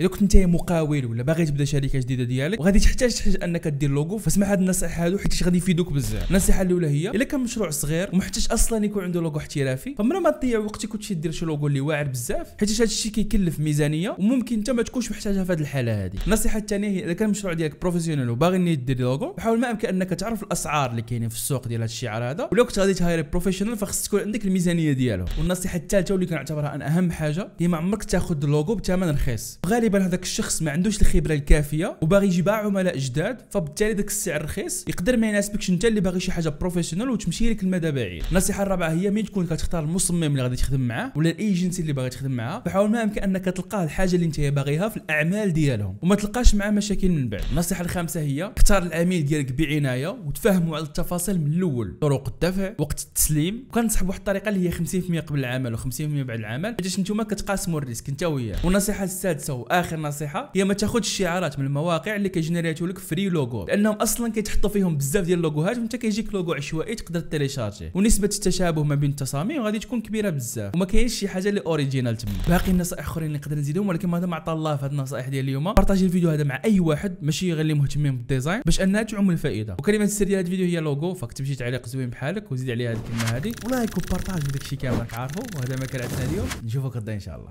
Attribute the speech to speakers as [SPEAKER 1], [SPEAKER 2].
[SPEAKER 1] الا كنت انت مقاول ولا باغي تبدا شركه جديده ديالك وغادي تحتاج تحتاج انك دير لوغو. فاسمع هاد النصائح هادو حيت غادي يفيدوك بزاف. النصيحة الأولى هي إلا كان مشروع صغير ومحتاج أصلا يكون عنده لوغو احترافي فمن ما تضيع وقتك وتمشي دير شي لوغو اللي واعر بزاف حيت هذا الشيء كيكلف ميزانية وممكن انت ما تكونش محتاجها في هذه الحالة هذه النصيحة الثانية هي إذا كان المشروع ديالك professionnel وباغي دير لوغو حاول ما أمكن أنك تعرف الأسعار اللي كاينين في السوق ديال هذا الشعار هذا ولو كنت غادي ت hire professionnel فخص تكون عندك الميزانية ديالو والنصيحة الثالثه واللي كنعتبرها أهم حاجة هي ما عمرك تاخذ لوغو بثمن رخيص. هذاك الشخص ما عندوش الخبرة الكافية وباغي يجيب عملاء جداد فبالتالي داك السعر رخيص يقدر ما يناسبكش انت اللي باغي شي حاجة professionnel وتمشي لك المدى بعيد. النصيحة الرابعة هي مين تكون كتختار المصمم اللي غادي تخدم معاه ولا الإيجنسي اللي باغي تخدم معاه. فحاول ما امكن أنك تلقى الحاجة اللي انت باغيها في الأعمال ديالهم وما تلقاش معاه مشاكل من بعد. النصيحة الخامسة هي اختار العميل ديالك بعناية وتفهموا على التفاصيل من الأول. طرق الدفع وقت التسليم. وكنصح بواحد الطريقة اللي هي 50% قبل العمل و50% بعد العمل حيت نتوما كتقاسموا ال risque انت وياه. والنصيحة السادسة واخر نصيحة هي ما تاخذش الشعارات من المواقع اللي كي generateو لك free logo لأنهم أصلا كيتحطوا فيهم بزاف ديال اللوغوهات وانت كيجيك لوغو عشوائي تقدر télécharger ونسبة التشابه ما بين التصاميم غادي تكون كبيرة بزاف. وما كاينش شي حاجة اللي originale تما. باقي نصائح أخرين اللي نقدر نزيدهم ولكن ما عطى الله في هذه النصائح ديال اليوم؟ partager الفيديو هذا مع أي واحد ماشي غير اللي مهتمين بال design باش أنها تعم الفائدة. وكلمة السر ديال هذا الفيديو هي لوغو فكتب شي تعليق زوين بحالك وزيد عليها هذه الكلمة هذه و like و partage وداك الشيء كامل راك عارفه؟ وهذا ما كان عندنا اليوم. نشوفك غدا إن شاء الله.